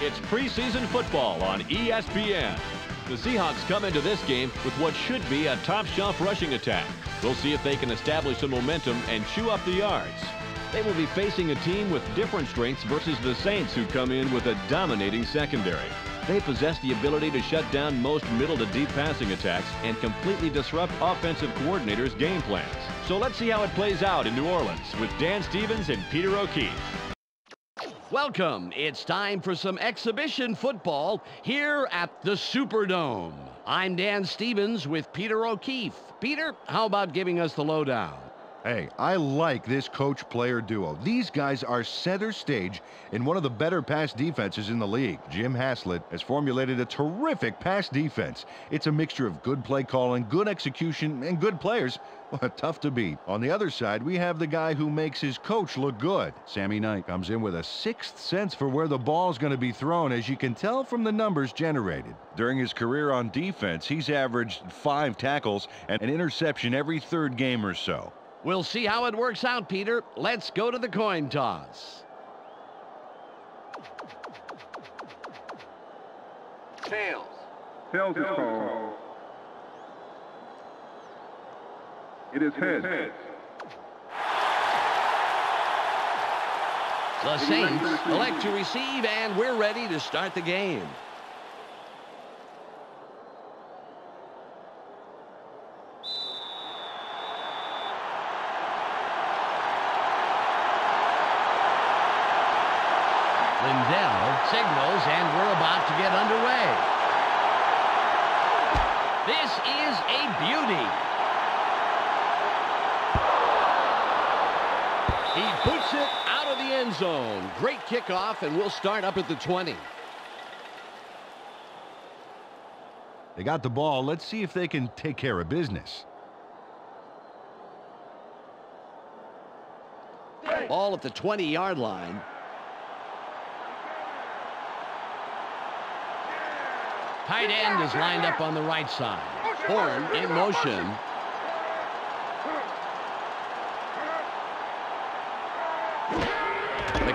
It's preseason football on ESPN. The Seahawks come into this game with what should be a top-shelf rushing attack. We'll see if they can establish some momentum and chew up the yards. They will be facing a team with different strengths versus the Saints who come in with a dominating secondary. They possess the ability to shut down most middle to deep passing attacks and completely disrupt offensive coordinators' game plans. So let's see how it plays out in New Orleans with Dan Stevens and Peter O'Keefe. Welcome. It's time for some exhibition football here at the Superdome. I'm Dan Stevens with Peter O'Keefe. Peter, how about giving us the lowdown? Hey, I like this coach-player duo. These guys are center stage in one of the better pass defenses in the league. Jim Haslett has formulated a terrific pass defense. It's a mixture of good play calling, good execution, and good players. Tough to beat. On the other side, we have the guy who makes his coach look good. Sammy Knight comes in with a sixth sense for where the ball is going to be thrown, as you can tell from the numbers generated. During his career on defense, he's averaged five tackles and an interception every third game or so. We'll see how it works out, Peter. Let's go to the coin toss. Tails. Tails is called. It is heads. The Saints elect to receive, and we're ready to start the game. Lindell signals, and we're about to get underway. This is a beauty. He puts it out of the end zone. Great kickoff, and we'll start up at the 20. They got the ball. Let's see if they can take care of business. Ball at the 20-yard line. Tight end is lined up on the right side. Horn in motion.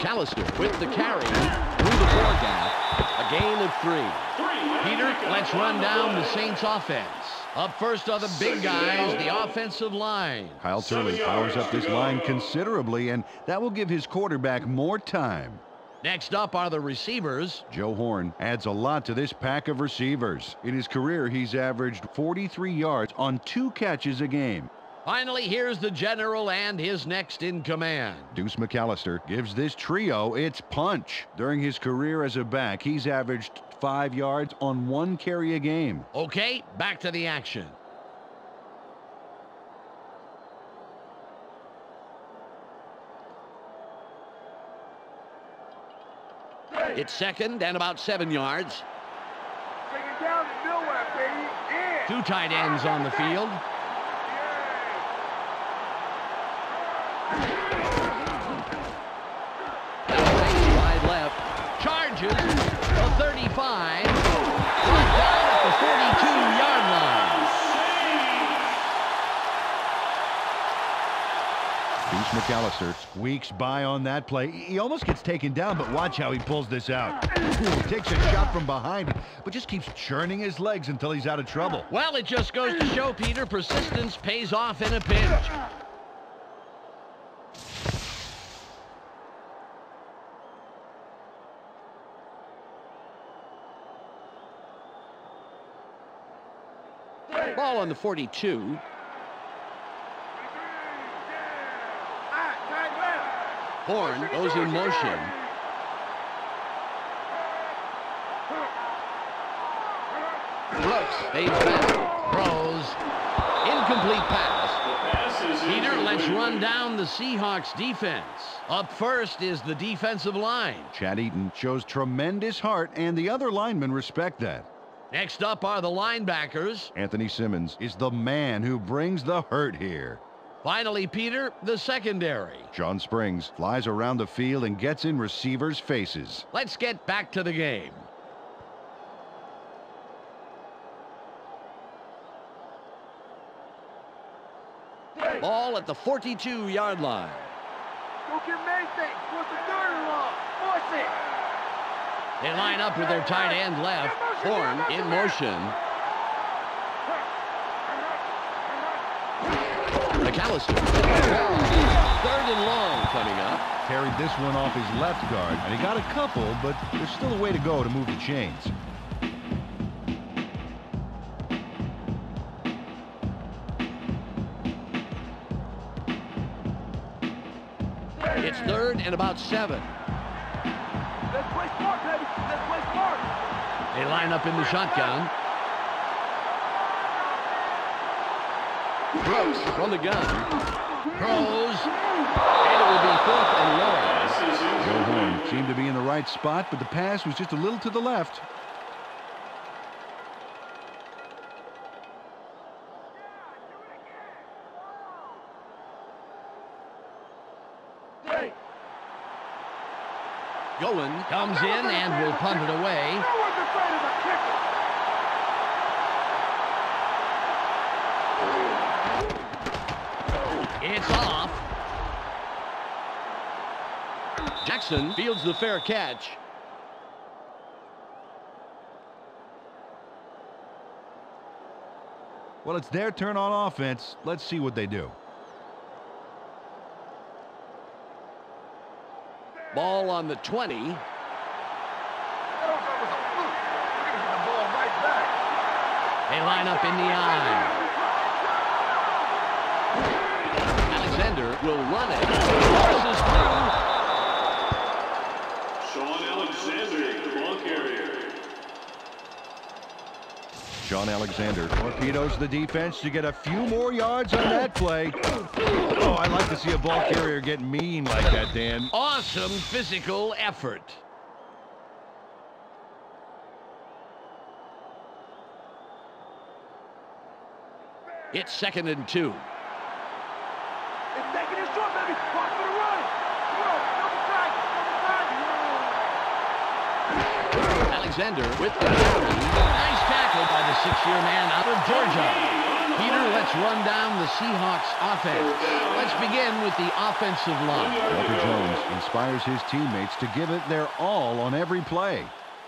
McAllister with the carry through the four gap. A gain of three. Peter, let's run down the Saints offense. Up first are the big guys, the offensive line. Kyle Turley powers up this line considerably, and that will give his quarterback more time. Next up are the receivers. Joe Horn adds a lot to this pack of receivers. In his career, he's averaged 43 yards on two catches a game. Finally, here's the general and his next in command. Deuce McAllister gives this trio its punch. During his career as a back, he's averaged five yards on one carry a game. Okay, back to the action. It's second and about seven yards. Bring it down to nowhere, baby. Yeah. Two tight ends on the field. Wide left. Charges. The 35. Down at the 42-yard line. Deuce McAllister squeaks by on that play. He almost gets taken down, but watch how he pulls this out. Ooh, takes a shot from behind, but just keeps churning his legs until he's out of trouble. Well, it just goes to show, Peter, persistence pays off in a pinch. Ball on the 42. Ah, tight left. Horn goes in motion. Brooks fades back. Throws. Incomplete pass. Peter, let's run down the Seahawks defense. Up first is the defensive line. Chad Eaton shows tremendous heart, and the other linemen respect that. Next up are the linebackers. Anthony Simmons is the man who brings the hurt here. Finally, Peter, the secondary. Shawn Springs flies around the field and gets in receivers' faces. Let's get back to the game. Ball at the 42-yard line. Go get Mason. Force the third and long. Force it. They line up with their tight end left. Horn in motion. McAllister. Third and long coming up. Carried this one off his left guard, and he got a couple, but there's still a way to go to move the chains. It's third and about seven. They line up in the shotgun. Brooks from the gun. Throws. And it will be fourth and long. Joe Horn seemed to be in the right spot, but the pass was just a little to the left. Golan comes in and will punt it away. It's off. Jackson fields the fair catch. Well, it's their turn on offense. Let's see what they do. Ball on the 20. I don't know if it was a fluke. We're gonna get the ball right. They line up in the eye. Will run it. Forces through. Shaun Alexander, the ball carrier. Shaun Alexander torpedoes the defense to get a few more yards on that play. Oh, I like to see a ball carrier get mean like that, Dan. Awesome physical effort. It's second and two. It's taking it short, baby. Watch for the run. Come double track, double track. Alexander with the carry. Nice tackle by the six-year man out of Georgia. Peter, let's run down the Seahawks offense. Let's begin with the offensive line. Walter Jones inspires his teammates to give it their all on every play.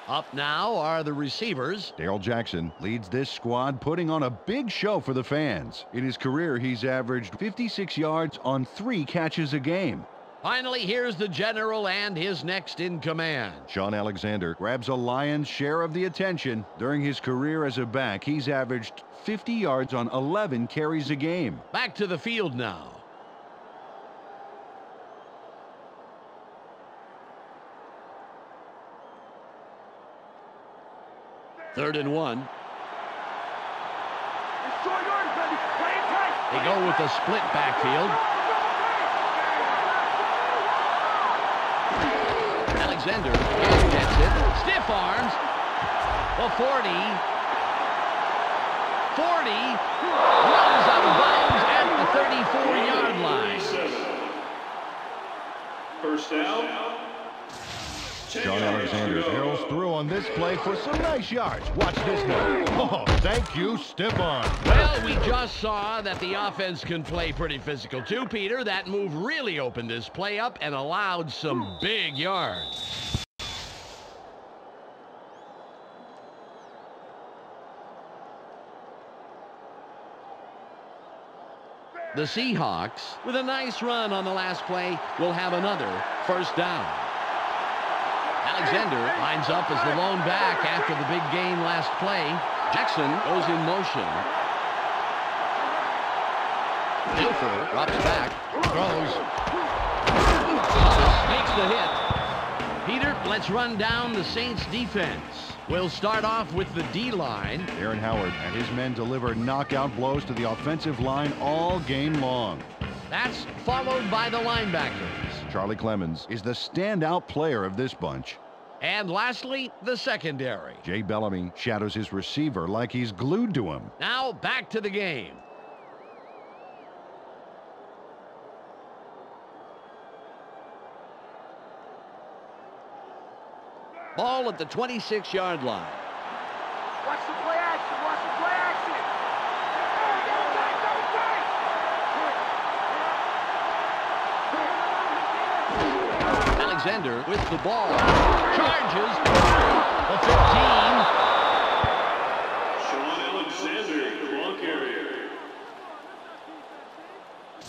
Up now are the receivers. Darrell Jackson leads this squad, putting on a big show for the fans. In his career, he's averaged 56 yards on three catches a game. Finally, here's the general and his next in command. Shaun Alexander grabs a lion's share of the attention. During his career as a back, he's averaged 50 yards on 11 carries a game. Back to the field now. Third and one. It's short yards, baby. Play it tight. They go with a split backfield. Alexander gets it. Stiff arms. The 40. 40. Runs out of bounds at the 34-yard line. First down. Shaun Alexander barrels through on this play for some nice yards. Watch this one. Oh, thank you, arm. Well, we just saw that the offense can play pretty physical too, Peter. That move really opened this play up and allowed some big yards. The Seahawks, with a nice run on the last play, will have another first down. Alexander lines up as the lone back after the big game last play. Jackson goes in motion. Dilfer drops back, throws. Makes the hit. Peter, let's run down the Saints defense. We'll start off with the D-line. Darren Howard and his men deliver knockout blows to the offensive line all game long. That's followed by the linebackers. Charlie Clemons is the standout player of this bunch. And lastly, the secondary. Jay Bellamy shadows his receiver like he's glued to him. Now back to the game. Ball at the 26-yard line. Watch the play action. Watch the play action. Double tight, double tight. Alexander with the ball. Charges the 15. Shaun Alexander, the ball carrier.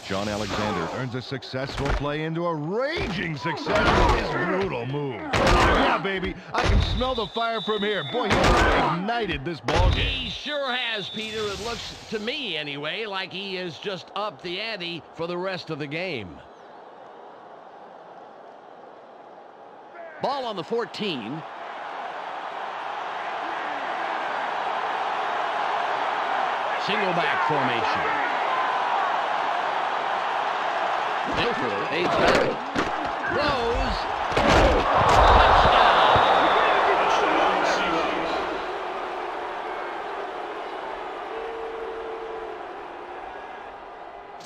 Shaun Alexander turns a successful play into a raging success with his brutal move. Yeah, baby, I can smell the fire from here. Boy, he ignited this ball game. He sure has, Peter. It looks to me, anyway, like he is just up the ante for the rest of the game. Ball on the 14. Single back formation. Milford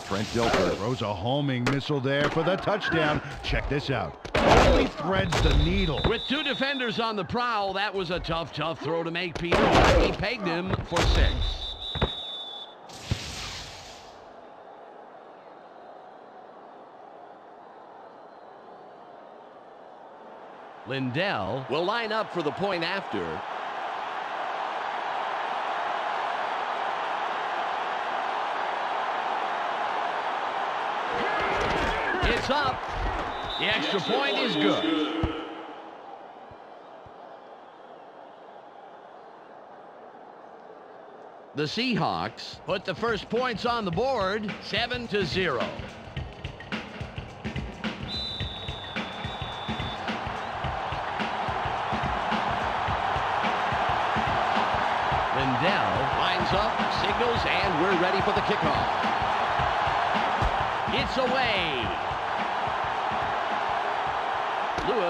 Trent Dilfer throws a homing missile there for the touchdown. Check this out. Only threads the needle. With two defenders on the prowl, that was a tough, tough throw to make, Peter. He pegged him for six. Lindell will line up for the point after. It's up. The extra point is good. The Seahawks put the first points on the board, 7 to 0. Lindell lines up, signals, and we're ready for the kickoff. It's away.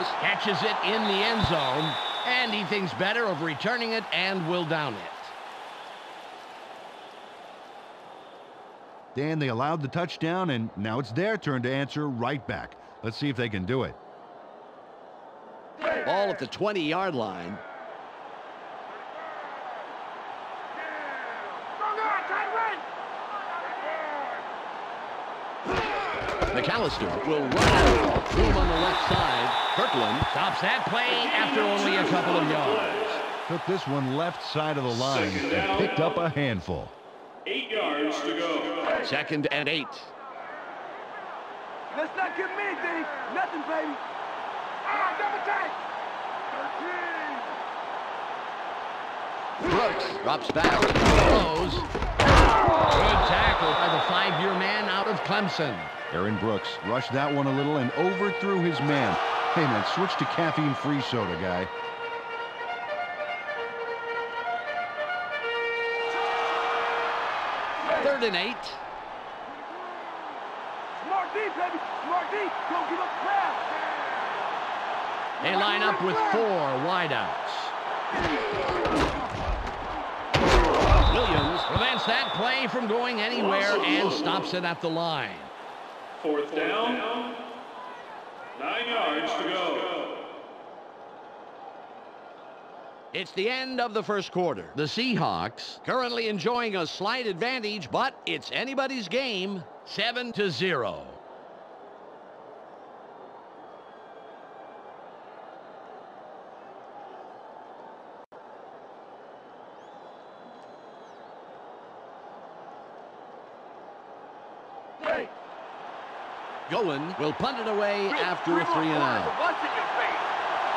Lewis catches it in the end zone, and he thinks better of returning it and will down it. Dan, they allowed the touchdown, and now it's their turn to answer right back. Let's see if they can do it. Ball at the 20-yard line. McAllister will run out. Room on the left side. Kirkland stops that play after only a couple of yards. Took this one left side of the line Second and picked up a handful. Eight yards to go. Second and eight. Let's not give me anything. Nothing, baby. Ah, double take. 13. Brooks drops back, throws. Good tackle by the five-year man out of Clemson. Aaron Brooks rushed that one a little and overthrew his man. Hey, man, switch to caffeine-free soda, guy. Third and eight. Smart D, baby. Smart D. Don't give up pass. They line up with four wideouts. Williams prevents that play from going anywhere and stops it at the line. Fourth down. Nine yards to go. It's the end of the first quarter. The Seahawks currently enjoying a slight advantage, but it's anybody's game, 7 to 0. Hey, Gowin will punt it away after a three and out. What's in your face?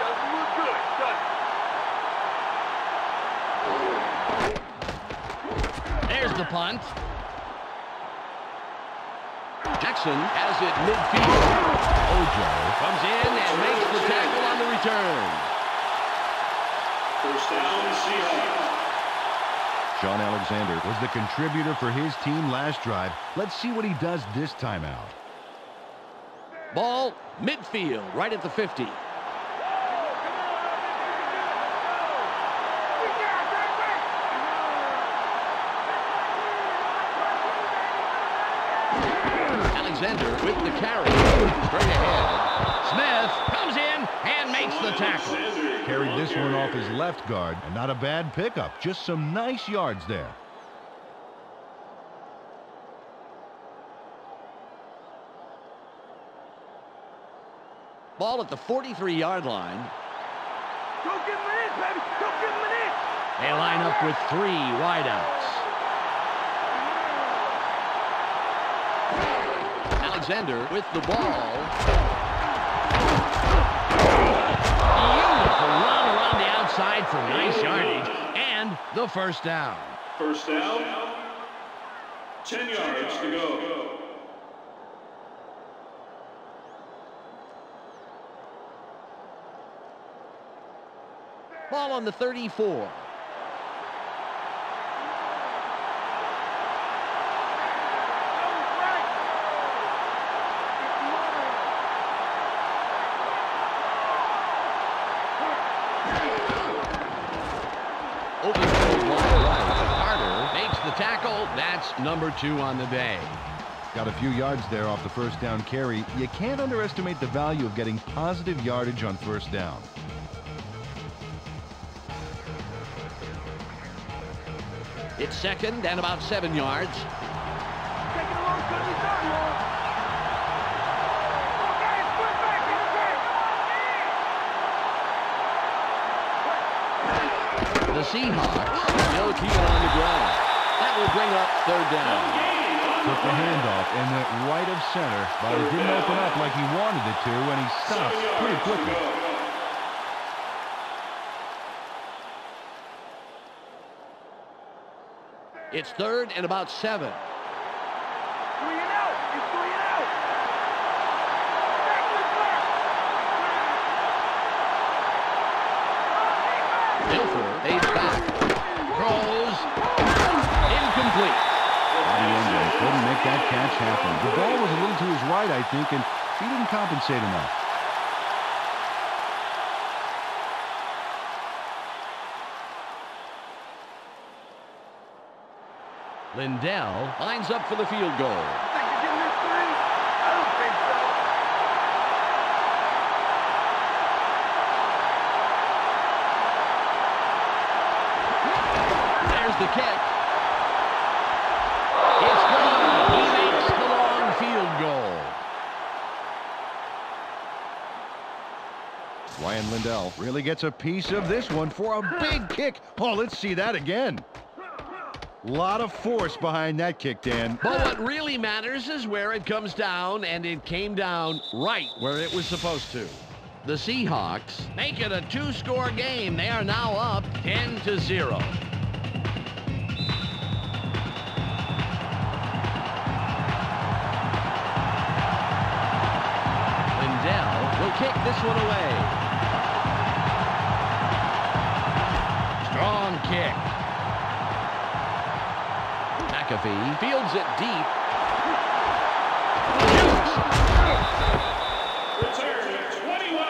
Doesn't look good, does it? There's the punt. Jackson has it midfield. Ojo comes in and makes the tackle on the return. First down, Seahawks. Shaun Alexander was the contributor for his team last drive. Let's see what he does this time out. Ball midfield, right at the 50. Alexander with the carry. Straight ahead. Smith comes in and makes the tackle. Carried this one off his left guard, and not a bad pickup. Just some nice yards there. Ball at the 43-yard line. Go give him an inch, baby. Go give him an inch. They line up with three wideouts. Alexander with the ball. Beautiful run around the outside for nice yardage and the first down. First down. 10 yards to go. Ball on the 34. Over the middle wide right. Carter makes the tackle. That's number two on the day. Got a few yards there off the first down carry. You can't underestimate the value of getting positive yardage on first down. It's second and about seven yards. Take it along, good return, Lord. Come on, guys, put it back in the Seahawks still keep on the ground. That will bring up third down. Took the handoff and went right of center, but it didn't open up like he wanted it to, and he stops Seven pretty quickly. It's third and about seven. Three and out. It's three and out. Back to. Dilfer fades back. Throws. Incomplete. Bobby couldn't make that catch happen. The ball was a little to his right, I think, and he didn't compensate enough. Lindell lines up for the field goal. Think you're getting this three? I don't think so. There's the kick. It's good. He makes the long field goal. Rian Lindell really gets a piece of this one for a big kick. Oh, let's see that again. Lot of force behind that kick, Dan. But what really matters is where it comes down, and it came down right where it was supposed to. The Seahawks make it a two-score game. They are now up 10 to 0. McAfee fields it deep. Return at 21.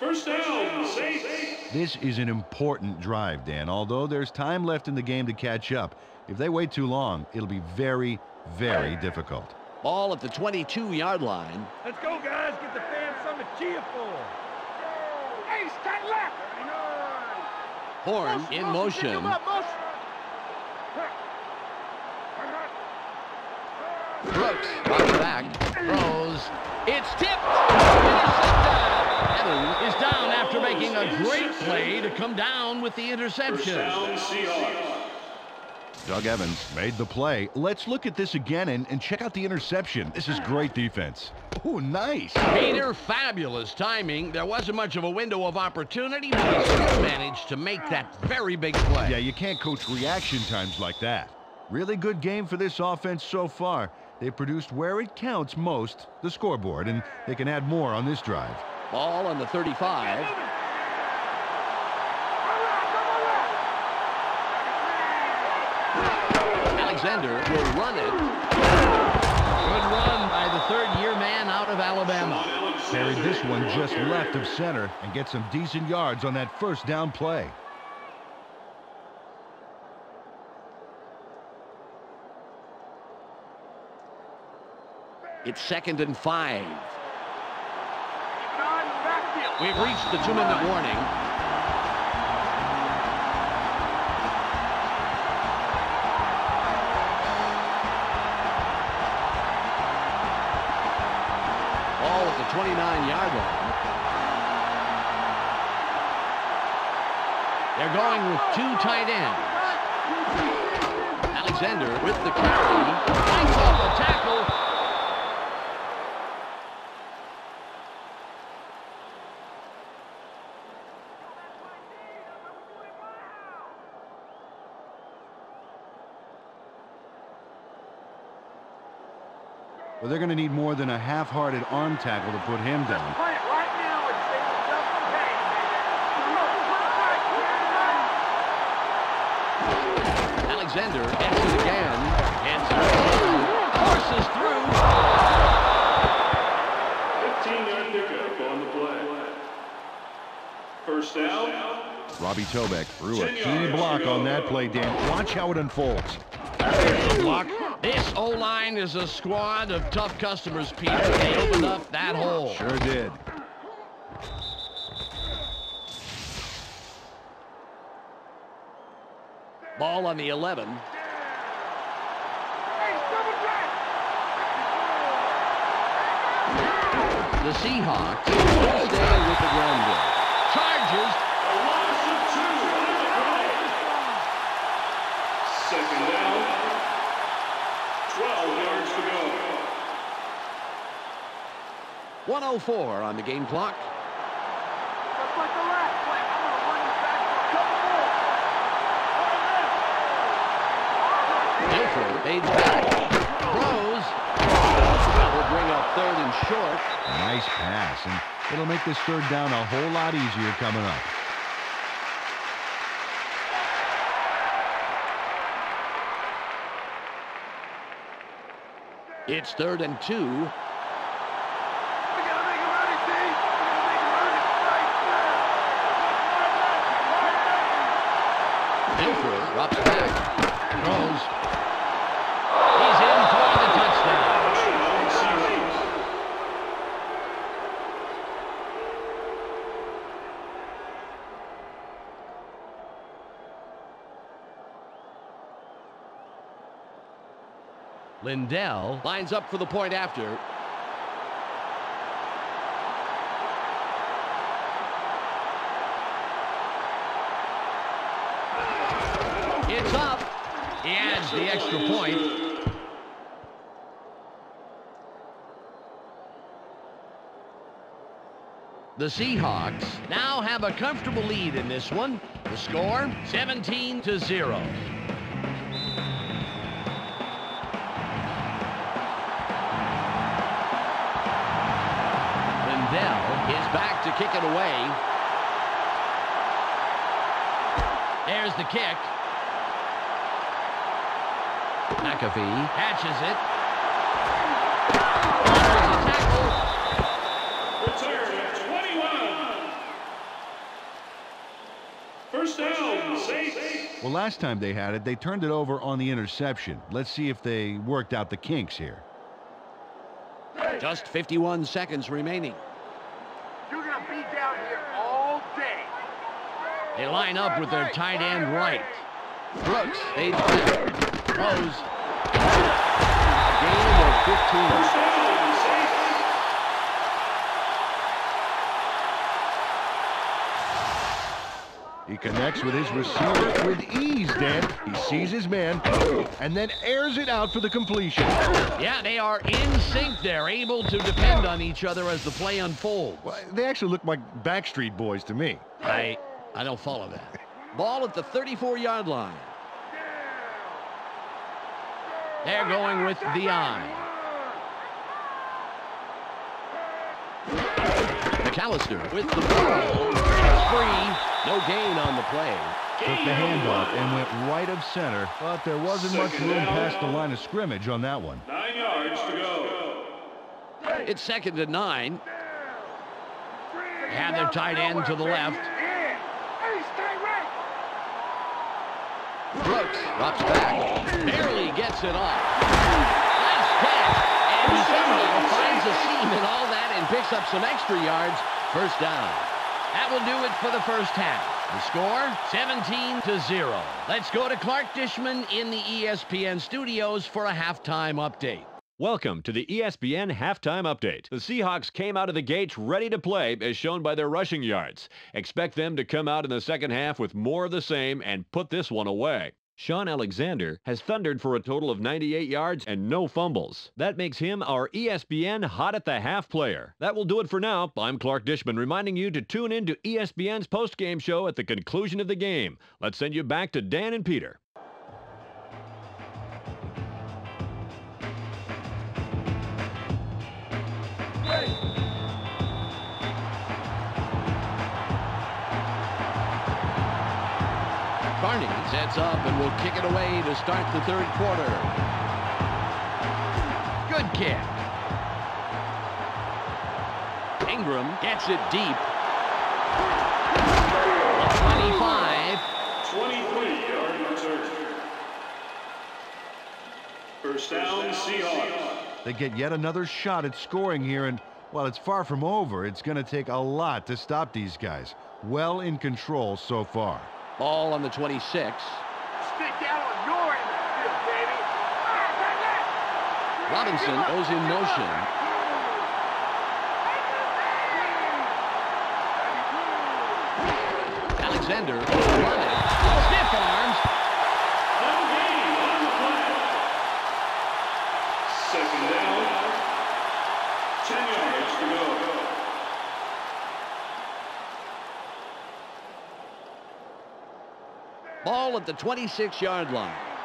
First down, Saints. This is an important drive, Dan. Although there's time left in the game to catch up, if they wait too long, it'll be very, very difficult. Ball at the 22-yard line. Let's go, guys. Get the fans something to cheer for. Ace, tight left. Horn Motion, in motion, pick motion. him up, motion. Brooks drops back. Throws. It's tipped. Intercepted. Evans is down after making a great play to come down with the First interception. Doug Evans made the play. Let's look at this again and, and check out the interception. This is great defense. Oh, nice. Peter, fabulous timing. There wasn't much of a window of opportunity, but he still managed to make that very big play. Yeah, you can't coach reaction times like that. Really good game for this offense so far. They produced where it counts most, the scoreboard, and they can add more on this drive. Ball on the 35. Alexander will run it. Good run by the third-year man out of Alabama. Buried this one just left of center and get some decent yards on that first down play. It's second and five. We've reached the two-minute warning. 29-yard line. They're going with two tight ends. Alexander with the carry. Fights off the tackle. Well, they're going to need more than a half-hearted arm tackle to put him down. Play it right now and save yourself some pain, baby. Alexander gets it again. Gets it. Forces through. 15-yard pickup on the play. First down. Robbie Tobeck threw a 10 key block on that play, Dan. Watch how it unfolds. There's the block. This O-line is a squad of tough customers, Peter. They opened up that hole. Sure did. Ball on the 11. Hey, double drag. The Seahawks will stay with the ground game. Charges. A loss of two on the play. Second down. 12 yards to go. 104 on the game clock. Just like the last play, I'm gonna run you back for a couple more. Milford fades back. Throws. That will bring up third and short. Nice pass, and it'll make this third down a whole lot easier coming up. It's third and two. We gotta make him ready, D. We gotta make him ready right now. Milford drops back. Throws. He's in for the touchdown. Lindell lines up for the point after. It's up. He the extra point. The Seahawks now have a comfortable lead in this one. The score 17 to 0. Lindell is back to kick it away. There's the kick. McAfee catches it. There's a tackle. Return of 21. First down, Saints. Well, last time they had it, they turned it over on the interception. Let's see if they worked out the kinks here. Just 51 seconds remaining. You're gonna be down here all day. They line up with their tight end right. Brooks fades back. Throws. Gain of 15. First down, Saints. He connects with his receiver with ease, Dan. He sees his man and then airs it out for the completion. Yeah, they are in sync. They're able to depend on each other as the play unfolds. Well, they actually look like Backstreet Boys to me. I, I don't follow that. Ball at the 34-yard line. They're going with the eye. McAllister with the ball. It's free. No gain on the play. Took the handoff and went right of center, but there wasn't much room down. past the line of scrimmage on that one. Nine yards to go. It's second and nine. They have their tight end to the left. Yeah. Hey, stay right. Brooks drops back. Barely gets it off. Nice catch. And he somehow finds a seam and all that and picks up some extra yards. First down. That will do it for the first half. The score, 17 to 0. Let's go to Clark Dishman in the ESPN studios for a halftime update. Welcome to the ESPN halftime update. The Seahawks came out of the gates ready to play, as shown by their rushing yards. Expect them to come out in the second half with more of the same and put this one away. Shaun Alexander has thundered for a total of 98 yards and no fumbles. That makes him our ESPN hot at the half player. That will do it for now. I'm Clark Dishman reminding you to tune in to ESPN's post-game show at the conclusion of the game. Let's send you back to Dan and Peter. Carney up and will kick it away to start the third quarter. Good kick. Engram gets it deep. 25. 23-yard return. First down, Seahawks. They get yet another shot at scoring here, and while it's far from over, it's going to take a lot to stop these guys. Well in control so far. Ball on the 26. Stick out on your end of the field, baby. Robinson goes in motion. Alexander. Stiff arms. Second down. 10 yards to go. Ball at the 26-yard line.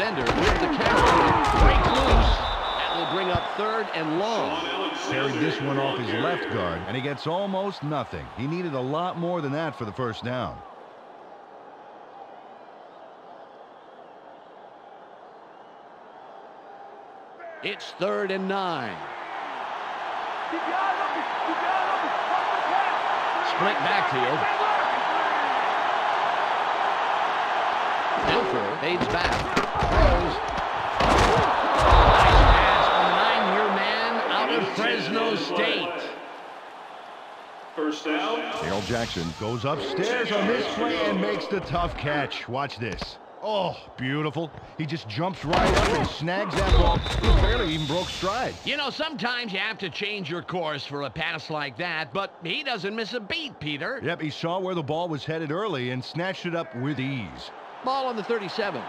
Alexander with the carry. Break loose. That will bring up third and long. Carried this one off his left guard, and he gets almost nothing. He needed a lot more than that for the first down. It's third and nine. Keep your eyes open. Keep your eyes open. Watch the pass. Split backfield. Dilfer fades back. Throws. Nice pass from nine-year man out of Fresno State. First down. Dale Jackson goes upstairs on this play and makes the tough catch. Watch this. Oh, beautiful. He just jumps right up and snags that ball. He barely even broke stride. You know, sometimes you have to change your course for a pass like that, but he doesn't miss a beat, Peter. Yep, he saw where the ball was headed early and snatched it up with ease. Ball on the 37.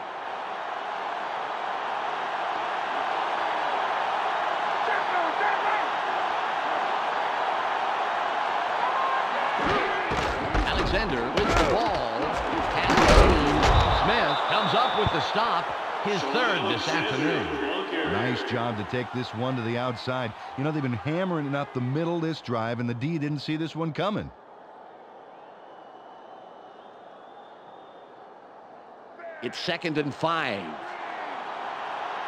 Alexander with the ball. Smith comes up with the stop. His third this afternoon. Nice job to take this one to the outside. You know, they've been hammering it up the middle this drive, and the D didn't see this one coming. It's second and five.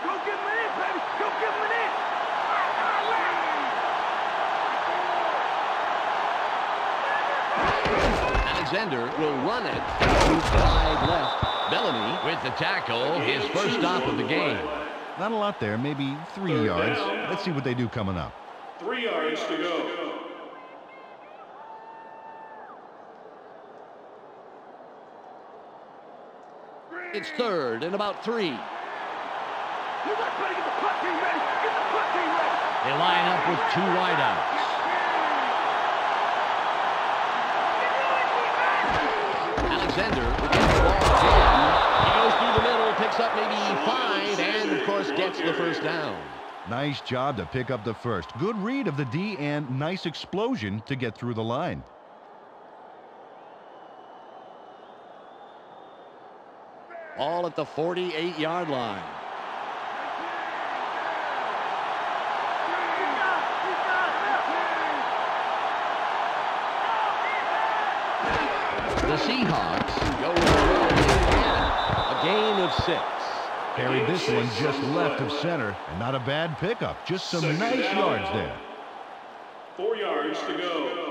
Go give him an in, baby. Go give him an in. Alexander will run it. Too wide left. Bellamy with the tackle. His first stop of the game. Not a lot there, maybe three yards. Let's see what they do coming up. Three yards to go. It's third and about three. You guys better get the punt team ready. Get the punt team ready. They line up with two wideouts. Alexander will get the ball again. He goes through the middle, picks up maybe five, and of course gets the first down. Nice job to pick up the first. Good read of the D and nice explosion to get through the line. All at the 48-yard line. The Seahawks go with the road again. A gain of six. Carried this one just left of center, and not a bad pickup. Just some Second nice down. yards there. Four yards to go.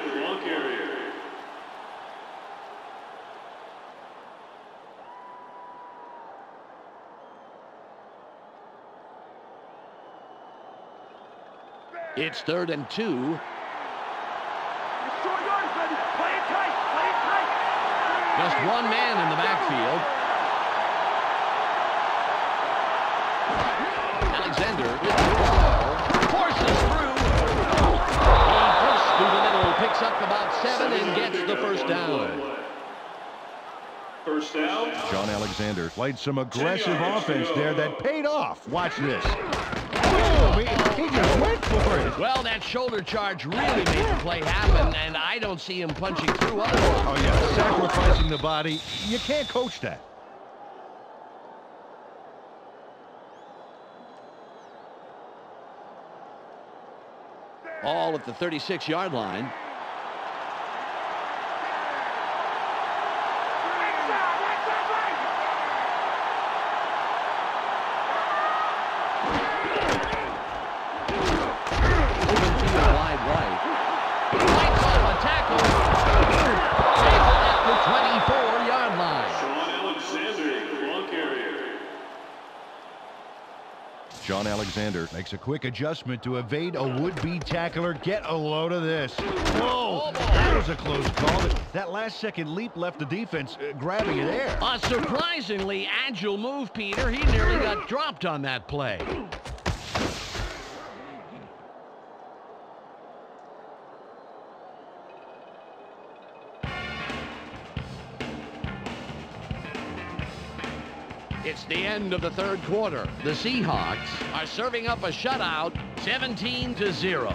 It's third and two. Short yards, baby. Play it tight. Play it tight. Just one man in the backfield. Alexander with the ball. Forces through. He pushed through the middle, picks up about seven, and gets the first down. First down. Shaun Alexander played some aggressive offense there that paid off. Watch this. Boom! He, he just went for it. Well, that shoulder charge really made the play happen, and I don't see him punching through otherwise. Oh, yeah, sacrificing the body. You can't coach that. All at the 36-yard line. Inside, inside, right. Open field wide right. Fights off a tackle. Tackle at the 24-yard line. Shaun Alexander, ball carrier. Shaun Alexander makes a quick adjustment to evade a would-be tackler. Get a load of this. Whoa! That was a close call. That last second leap left the defense uh, grabbing it air. A surprisingly agile move, Peter. He nearly got dropped on that play. The end of the third quarter. The Seahawks are serving up a shutout, 17 to 0.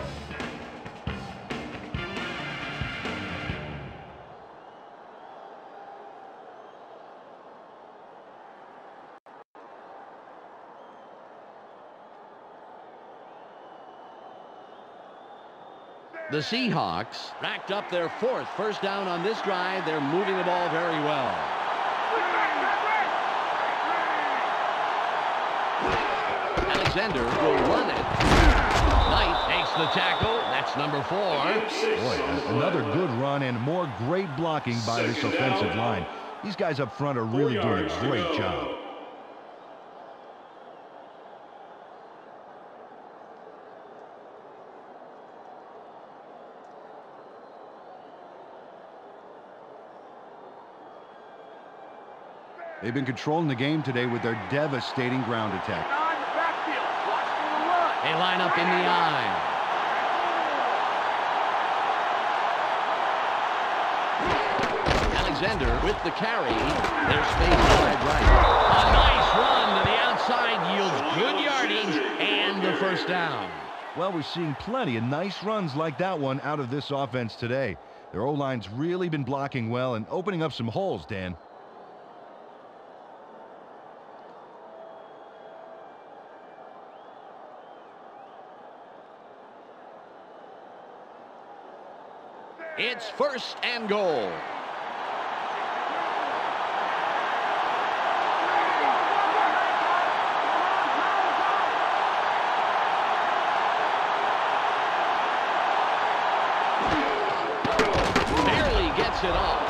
The Seahawks racked up their fourth first down on this drive. They're moving the ball very well. Alexander will run it. Knight takes the tackle. That's number four. Boy, another good run and more great blocking by this offensive down. line. These guys up front are really doing a great job. They've been controlling the game today with their devastating ground attack. On the backfield. Watch for the run. They line up in the eye. Alexander with the carry. There's space wide right. A nice run to the outside yields good yardage and the first down. Well, we're seeing plenty of nice runs like that one out of this offense today. Their O-line's really been blocking well and opening up some holes, Dan. It's first and goal. Barely gets it off.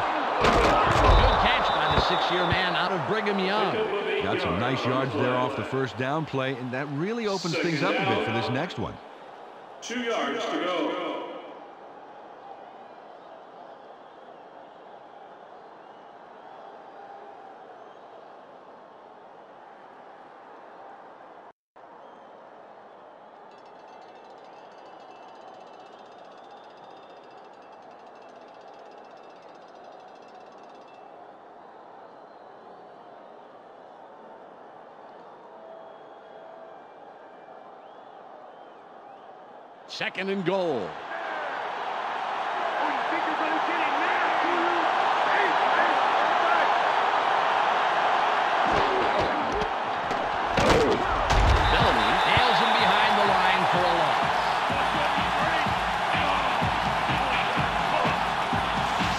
Good catch by the six-year man out of Brigham Young. Pickup of eight Got some nice yards there off the first down play, and that really opens things up a bit for this next one. Two yards to go. Second and goal. Oh, you think you're gonna get it now, do you? Hey, hey, Bellamy nails him behind the line for a loss.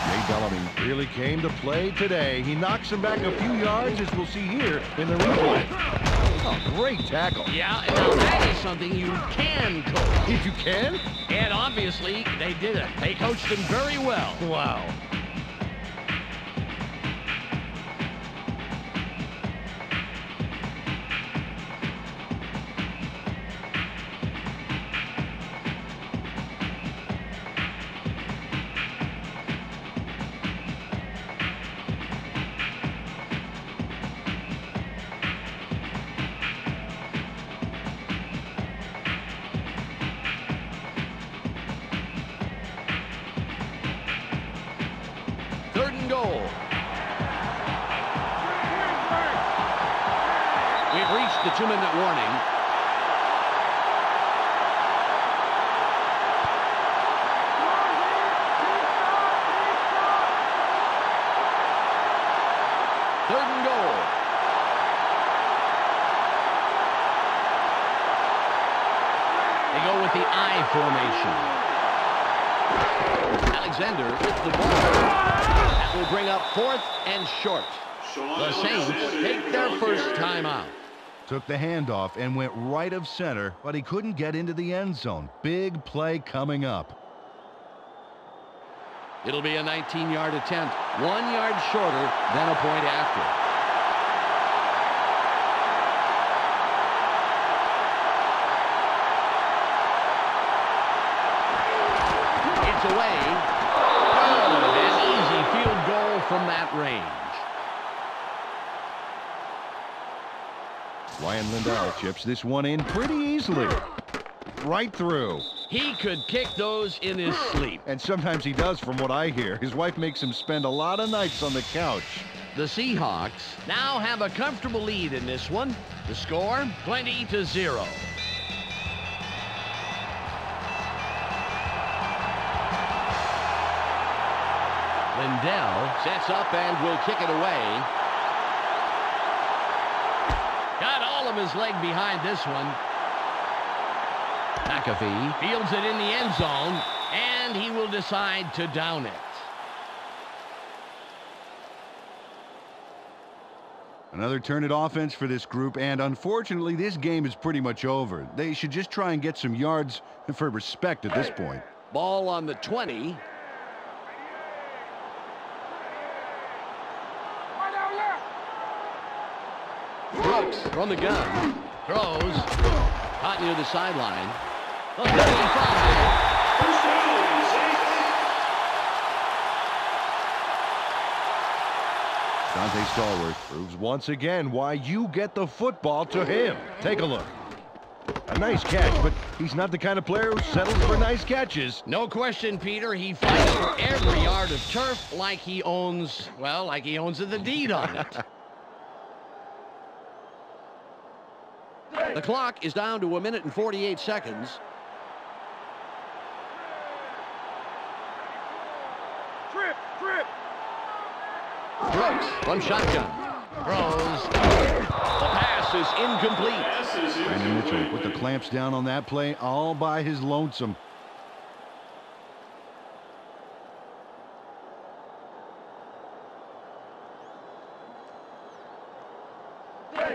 Jay Bellamy really really came to play today. He knocks him back a few yards, as we'll see here in the replay. Oh, great tackle. Yeah, and now that is something you can coach. If you can? And obviously, they did it. They coached him very well. Wow. Short. The Saints take their first timeout. Took the handoff and went right of center, but he couldn't get into the end zone. Big play coming up. It'll be a 19-yard attempt, one yard shorter than a point after. It's away. Good. An easy field goal from that range. Rian Lindell chips this one in pretty easily. Right through. He could kick those in his sleep. And sometimes he does, from what I hear. His wife makes him spend a lot of nights on the couch. The Seahawks now have a comfortable lead in this one. The score, 20 to 0. Lindell sets up and will kick it away. Of his leg behind this one. McAfee fields it in the end zone, and he will decide to down it. Another turn at offense for this group, and unfortunately, this game is pretty much over. They should just try and get some yards for respect at this point. Ball on the 20. Brooks from the gun. Throws. Caught near the sideline. The 35. First down, Saints. Donte Stallworth proves once again why you get the football to him. Take a look. A nice catch, but he's not the kind of player who settles for nice catches. No question, Peter. He fights for every yard of turf like he owns, well, like he owns the deed on it. The clock is down to a minute and 48 seconds. Trip, trip. Brooks from shotgun. Throws. The pass is incomplete. Pass is Brandon Mitchell put incomplete. the clamps down on that play all by his lonesome.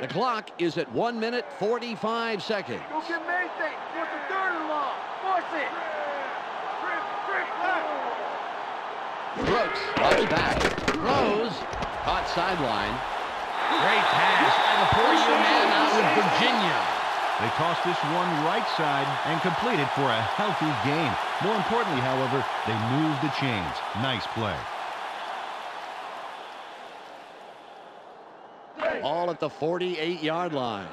The clock is at 1 minute 45 seconds. Go get Maything. Force the third and long. Force it. Trip, trip, left. Brooks drops back. Throws. Caught sideline. Great pass by the four-year man out of Virginia. They toss this one right side and complete it for a healthy gain. More importantly, however, they move the chains. Nice play. All at the 48-yard line.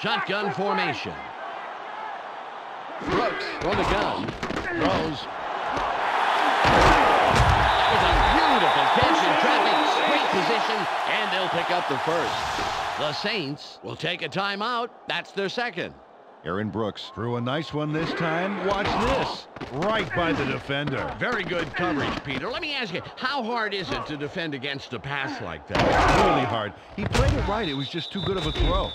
Shotgun formation. Brooks from the gun. Throws. That was a beautiful catch in traffic. Great position, and they'll pick up the first. The Saints will take a timeout. That's their second. Aaron Brooks threw a nice one this time. Watch this. Right by the defender. Very good coverage, Peter. Let me ask you, how hard is it to defend against a pass like that? Really hard. He played it right. It was just too good of a throw.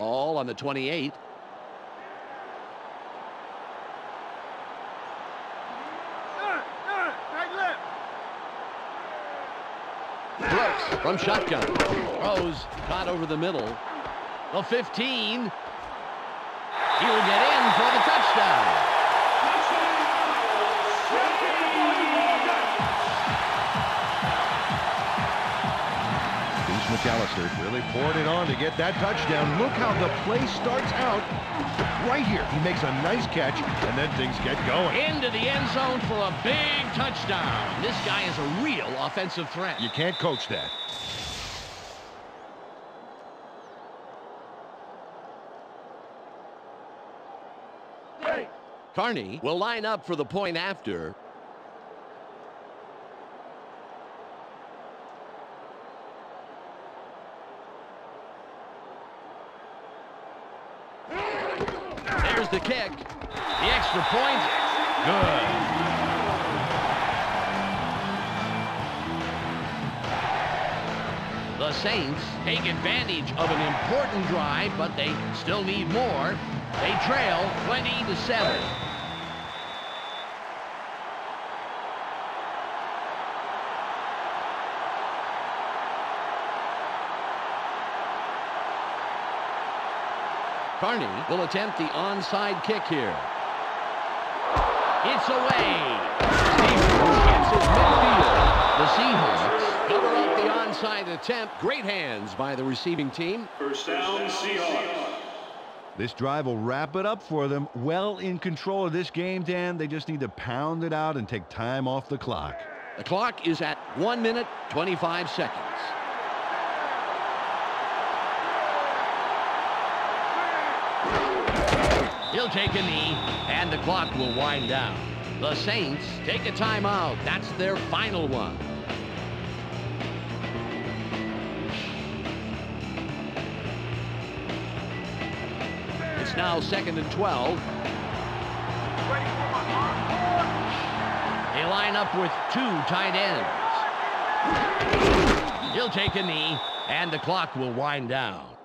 All on the 28th. From shotgun. Throws, caught over the middle. The 15. He'll get in for the touchdown. McAllister really poured it on to get that touchdown. Look how the play starts out right here. He makes a nice catch, and then things get going. Into the end zone for a big touchdown. This guy is a real offensive threat. You can't coach that. Carney will line up for the point after. There's the kick. The extra point. Good. The Saints take advantage of an important drive, but they still need more. They trail 20 to 7. Carney will attempt the onside kick here. It's away. Stevens gets it midfield. The Seahawks cover up the onside attempt. Great hands by the receiving team. First down, Seahawks. This drive will wrap it up for them. Well in control of this game, Dan. They just need to pound it out and take time off the clock. The clock is at 1 minute 25 seconds. He'll take a knee, and the clock will wind down. The Saints take a timeout. That's their final one. It's now second and 12. They line up with two tight ends. He'll take a knee, and the clock will wind down.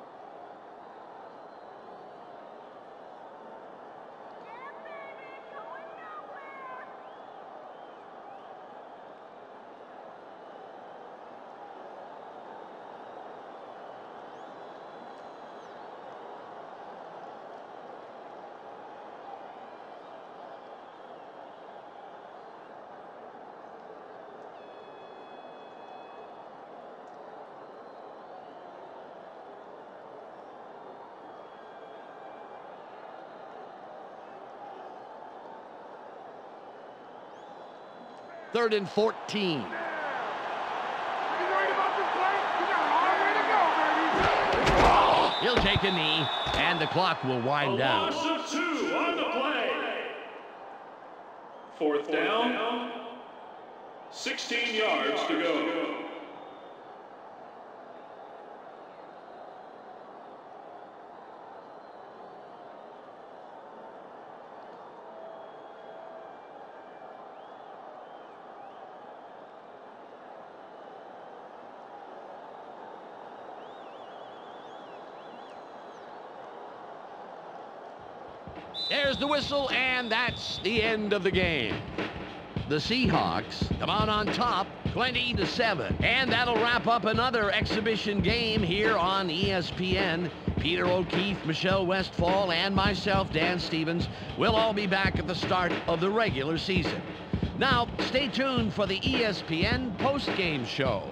Third and 14. He'll take a knee, and the clock will wind down. loss of two on the play. Fourth down. 16 yards to go. There's the whistle, and that's the end of the game. The Seahawks come out on top, 20 to 7. And that'll wrap up another exhibition game here on ESPN. Peter O'Keefe, Michelle Westfall, and myself, Dan Stevens, will all be back at the start of the regular season. Now, stay tuned for the ESPN post-game show.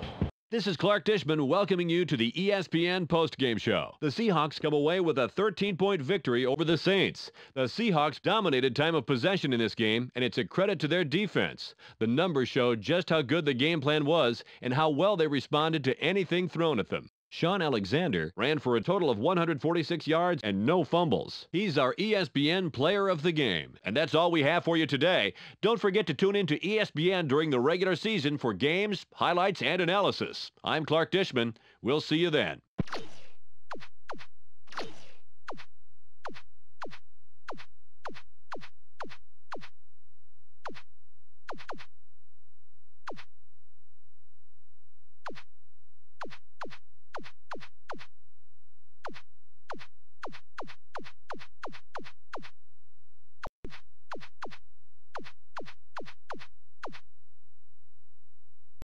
This is Clark Dishman welcoming you to the ESPN postgame show. The Seahawks come away with a 13-point victory over the Saints. The Seahawks dominated time of possession in this game, and it's a credit to their defense. The numbers show just how good the game plan was and how well they responded to anything thrown at them. Shaun Alexander ran for a total of 146 yards and no fumbles. He's our ESPN player of the game. And that's all we have for you today. Don't forget to tune in to ESPN during the regular season for games, highlights, and analysis. I'm Clark Dishman. We'll see you then.